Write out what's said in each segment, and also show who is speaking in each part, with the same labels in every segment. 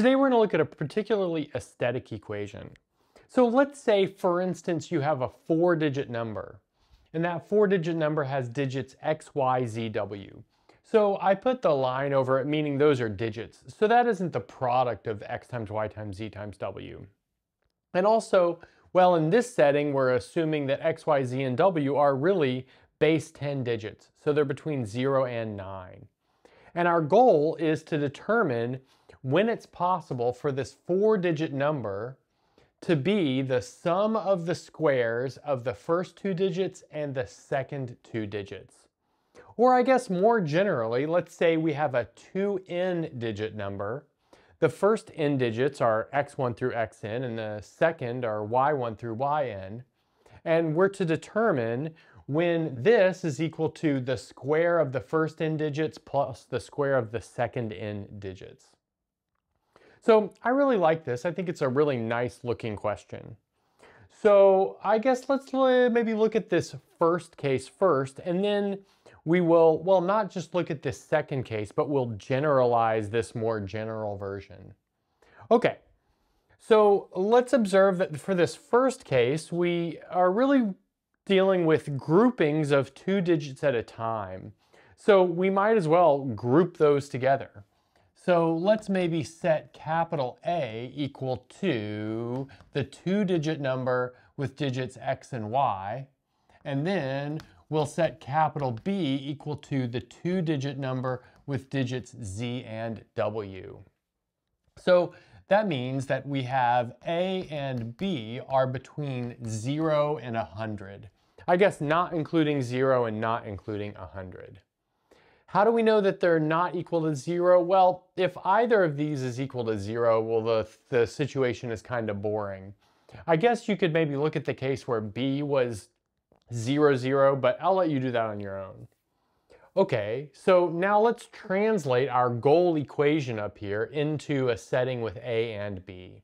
Speaker 1: Today we're going to look at a particularly aesthetic equation. So let's say, for instance, you have a four-digit number, and that four-digit number has digits x, y, z, w. So I put the line over it, meaning those are digits. So that isn't the product of x times y times z times w. And also, well, in this setting, we're assuming that x, y, z, and w are really base 10 digits. So they're between 0 and 9. And our goal is to determine when it's possible for this four-digit number to be the sum of the squares of the first two digits and the second two digits. Or I guess more generally, let's say we have a 2n digit number. The first n digits are x1 through xn and the second are y1 through yn. And we're to determine when this is equal to the square of the first n digits plus the square of the second n digits. So I really like this. I think it's a really nice looking question. So I guess let's maybe look at this first case first, and then we will, well, not just look at this second case, but we'll generalize this more general version. Okay, so let's observe that for this first case, we are really dealing with groupings of two digits at a time. So we might as well group those together. So let's maybe set capital A equal to the two-digit number with digits x and y. And then we'll set capital B equal to the two-digit number with digits z and w. So that means that we have A and B are between 0 and 100. I guess not including 0 and not including 100. How do we know that they're not equal to zero? Well, if either of these is equal to zero, well, the, the situation is kind of boring. I guess you could maybe look at the case where B was zero, zero, but I'll let you do that on your own. Okay, so now let's translate our goal equation up here into a setting with A and B.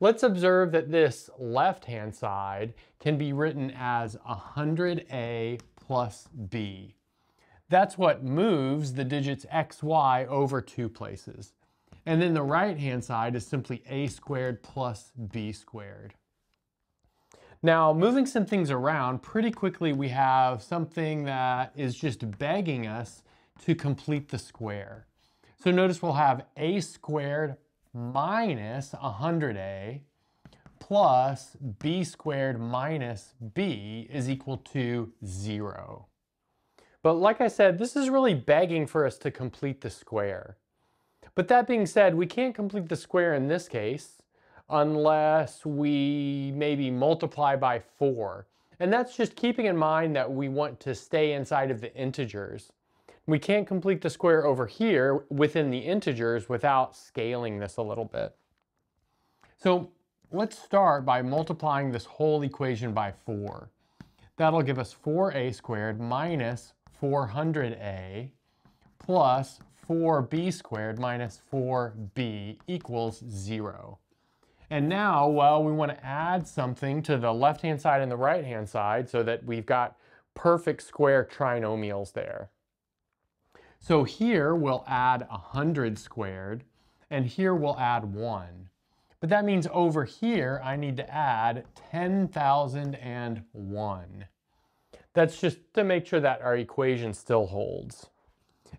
Speaker 1: Let's observe that this left-hand side can be written as 100A plus B. That's what moves the digits x, y over two places. And then the right-hand side is simply a squared plus b squared. Now, moving some things around, pretty quickly we have something that is just begging us to complete the square. So notice we'll have a squared minus 100a plus b squared minus b is equal to 0. But like I said, this is really begging for us to complete the square. But that being said, we can't complete the square in this case unless we maybe multiply by 4. And that's just keeping in mind that we want to stay inside of the integers. We can't complete the square over here within the integers without scaling this a little bit. So let's start by multiplying this whole equation by 4. That'll give us 4a squared minus 400a plus 4b squared minus 4b equals 0. And now, well, we want to add something to the left-hand side and the right-hand side so that we've got perfect square trinomials there. So here we'll add 100 squared, and here we'll add 1. But that means over here I need to add 10,001. That's just to make sure that our equation still holds.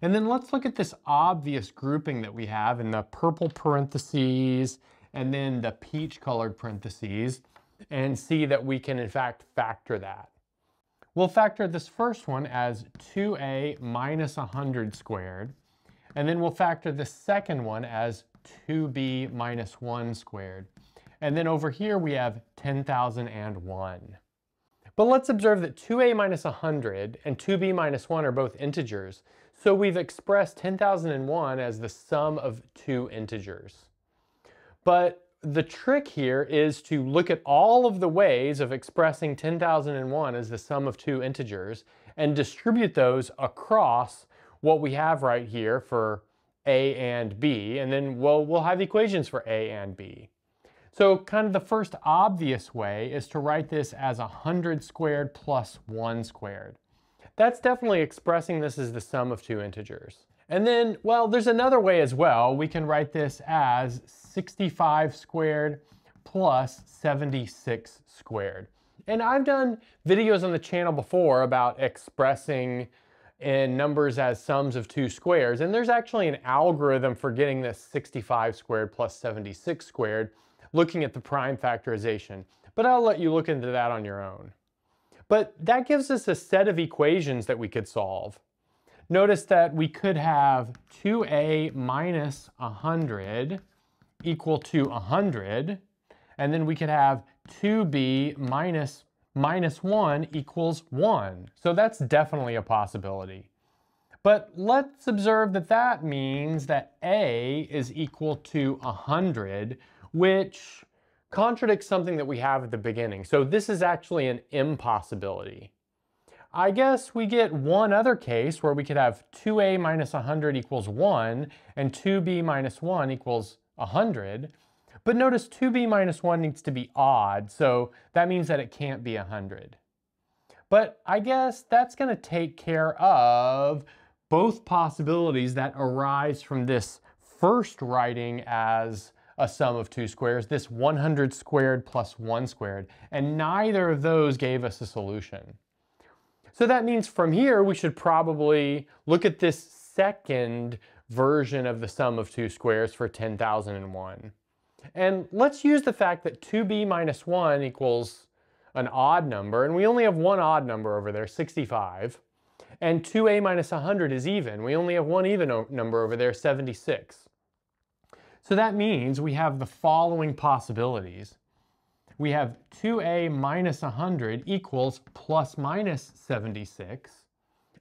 Speaker 1: And then let's look at this obvious grouping that we have in the purple parentheses and then the peach colored parentheses and see that we can in fact factor that. We'll factor this first one as 2a minus 100 squared, and then we'll factor the second one as 2b minus 1 squared. And then over here we have 10,001. But let's observe that 2a minus 100 and 2b minus 1 are both integers. So we've expressed 10,001 as the sum of two integers. But the trick here is to look at all of the ways of expressing 10,001 as the sum of two integers and distribute those across what we have right here for a and b, and then we'll, we'll have equations for a and b. So kind of the first obvious way is to write this as 100 squared plus 1 squared. That's definitely expressing this as the sum of two integers. And then, well, there's another way as well. We can write this as 65 squared plus 76 squared. And I've done videos on the channel before about expressing in numbers as sums of two squares. And there's actually an algorithm for getting this 65 squared plus 76 squared, looking at the prime factorization. But I'll let you look into that on your own. But that gives us a set of equations that we could solve. Notice that we could have 2a minus 100 equal to 100, and then we could have 2b minus minus 1 equals 1. So that's definitely a possibility. But let's observe that that means that a is equal to 100, which contradicts something that we have at the beginning. So this is actually an impossibility. I guess we get one other case where we could have 2a minus 100 equals 1 and 2b minus 1 equals 100. But notice 2b minus 1 needs to be odd, so that means that it can't be 100. But I guess that's going to take care of both possibilities that arise from this first writing as a sum of two squares, this 100 squared plus 1 squared, and neither of those gave us a solution. So that means from here we should probably look at this second version of the sum of two squares for 10,001. And let's use the fact that 2b minus 1 equals an odd number, and we only have one odd number over there, 65. And 2a minus 100 is even. We only have one even number over there, 76. So that means we have the following possibilities. We have 2a minus 100 equals plus minus 76.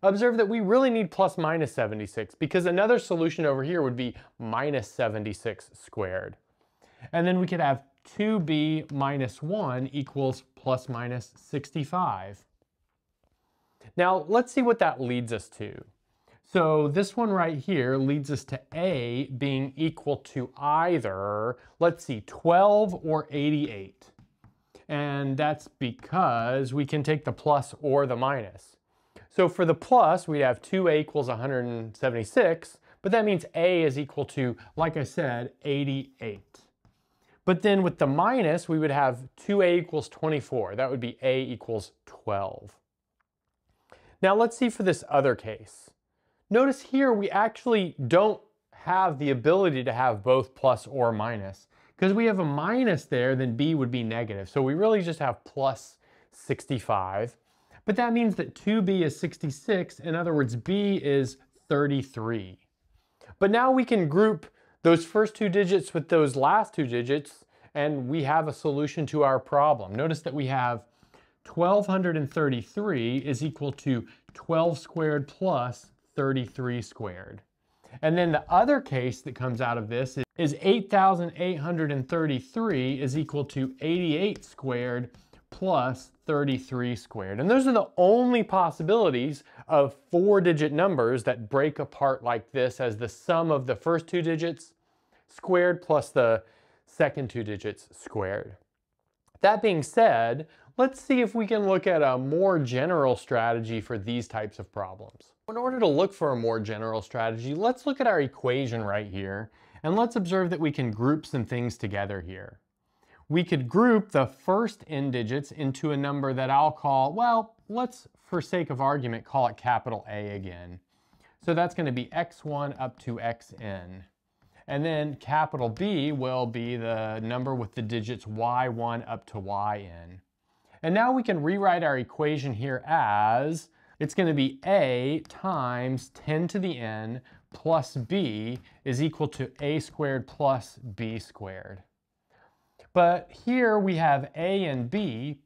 Speaker 1: Observe that we really need plus minus 76 because another solution over here would be minus 76 squared. And then we could have 2b minus 1 equals plus minus 65. Now let's see what that leads us to. So this one right here leads us to A being equal to either, let's see, 12 or 88. And that's because we can take the plus or the minus. So for the plus, we have 2a equals 176, but that means a is equal to, like I said, 88. But then with the minus, we would have 2a equals 24. That would be a equals 12. Now let's see for this other case. Notice here we actually don't have the ability to have both plus or minus. Because we have a minus there, then b would be negative. So we really just have plus 65. But that means that 2b is 66. In other words, b is 33. But now we can group those first two digits with those last two digits, and we have a solution to our problem. Notice that we have 1233 is equal to 12 squared plus 33 squared. And then the other case that comes out of this is, is 8,833 is equal to 88 squared plus 33 squared. And those are the only possibilities of four digit numbers that break apart like this as the sum of the first two digits squared plus the second two digits squared. That being said, let's see if we can look at a more general strategy for these types of problems. In order to look for a more general strategy, let's look at our equation right here, and let's observe that we can group some things together here. We could group the first n digits into a number that I'll call, well, let's, for sake of argument, call it capital A again. So that's going to be x1 up to xn. And then capital B will be the number with the digits y1 up to yn. And now we can rewrite our equation here as it's going to be a times 10 to the n plus b is equal to a squared plus b squared. But here we have a and b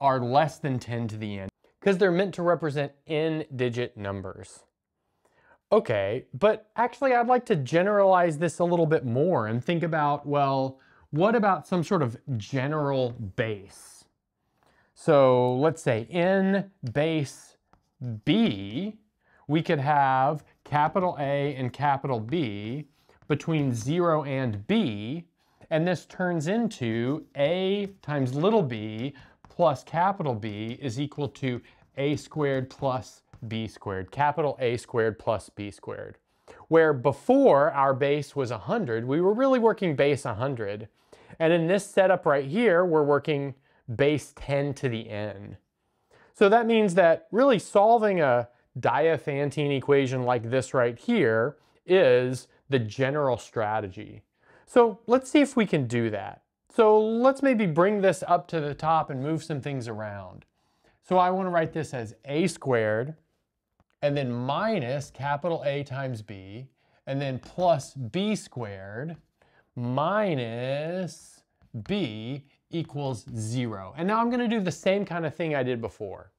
Speaker 1: are less than 10 to the n because they're meant to represent n-digit numbers. Okay, but actually I'd like to generalize this a little bit more and think about, well, what about some sort of general base? So let's say in base B, we could have capital A and capital B between 0 and B, and this turns into A times little b plus capital B is equal to A squared plus B squared, capital A squared plus B squared. where before our base was 100, we were really working base 100. And in this setup right here, we're working base 10 to the n. So that means that really solving a Diophantine equation like this right here is the general strategy. So let's see if we can do that. So let's maybe bring this up to the top and move some things around. So I want to write this as a squared and then minus capital A times b and then plus b squared minus b equals zero. And now I'm going to do the same kind of thing I did before.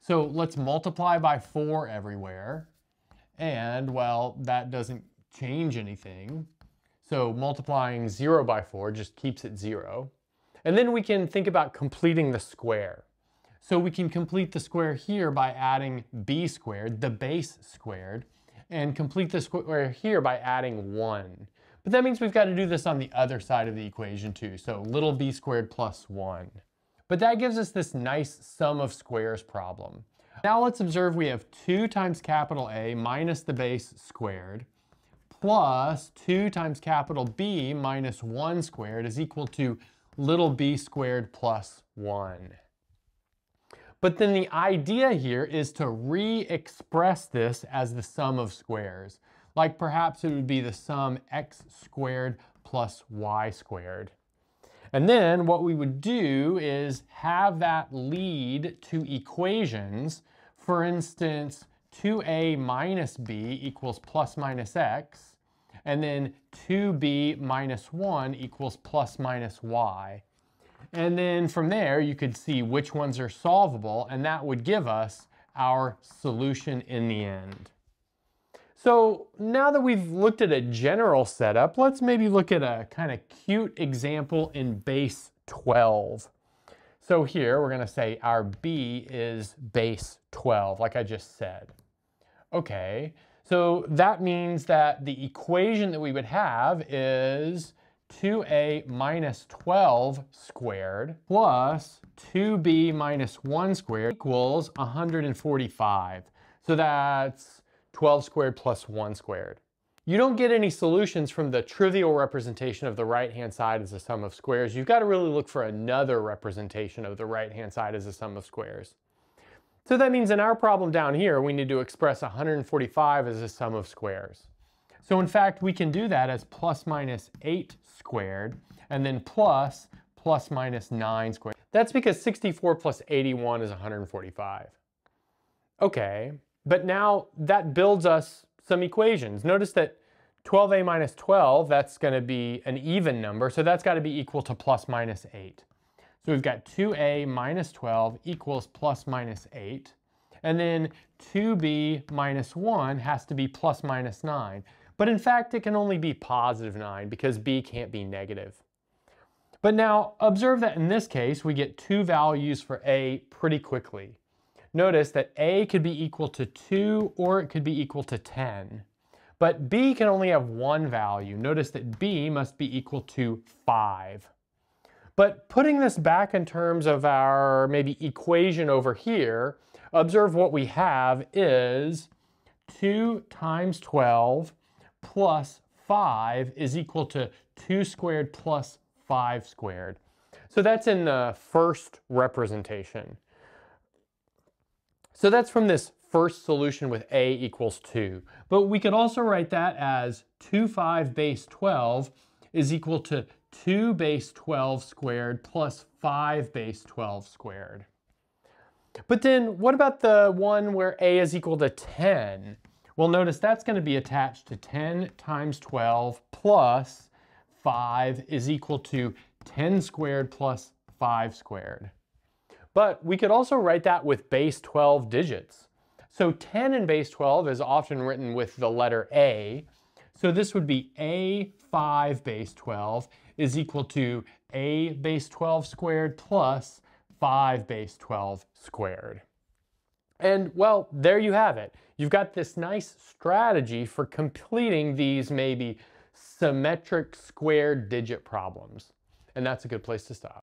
Speaker 1: So let's multiply by 4 everywhere. And, well, that doesn't change anything. So multiplying 0 by 4 just keeps it 0. And then we can think about completing the square. So we can complete the square here by adding b squared, the base squared, and complete the square here by adding 1. But that means we've got to do this on the other side of the equation too. So little b squared plus 1. But that gives us this nice sum of squares problem. Now let's observe we have 2 times capital A minus the base squared plus 2 times capital B minus 1 squared is equal to little b squared plus 1. But then the idea here is to re-express this as the sum of squares. Like perhaps it would be the sum x squared plus y squared. And then what we would do is have that lead to equations. For instance, 2a minus b equals plus minus x, and then 2b minus 1 equals plus minus y. And then from there, you could see which ones are solvable, and that would give us our solution in the end. So now that we've looked at a general setup, let's maybe look at a kind of cute example in base 12. So here we're gonna say our B is base 12, like I just said. Okay, so that means that the equation that we would have is 2a minus 12 squared plus 2b minus 1 squared equals 145. So that's 12 squared plus 1 squared. You don't get any solutions from the trivial representation of the right-hand side as a sum of squares. You've got to really look for another representation of the right-hand side as a sum of squares. So that means in our problem down here, we need to express 145 as a sum of squares. So in fact, we can do that as plus minus 8 squared, and then plus plus minus 9 squared. That's because 64 plus 81 is 145. Okay, but now that builds us some equations. Notice that 12a minus 12, that's going to be an even number, so that's got to be equal to plus minus 8. So we've got 2a minus 12 equals plus minus 8. And then 2b minus 1 has to be plus minus 9. But in fact, it can only be positive 9 because b can't be negative. But now observe that in this case, we get two values for a pretty quickly notice that A could be equal to 2 or it could be equal to 10. But B can only have one value. Notice that B must be equal to 5. But putting this back in terms of our maybe equation over here, observe what we have is 2 times 12 plus 5 is equal to 2 squared plus 5 squared. So that's in the first representation. So that's from this first solution with a equals 2. But we could also write that as 2 5 base 12 is equal to 2 base 12 squared plus 5 base 12 squared. But then what about the one where a is equal to 10? Well, notice that's going to be attached to 10 times 12 plus 5 is equal to 10 squared plus 5 squared. But we could also write that with base 12 digits. So 10 in base 12 is often written with the letter A. So this would be A5 base 12 is equal to A base 12 squared plus 5 base 12 squared. And well, there you have it. You've got this nice strategy for completing these maybe symmetric square digit problems. And that's a good place to stop.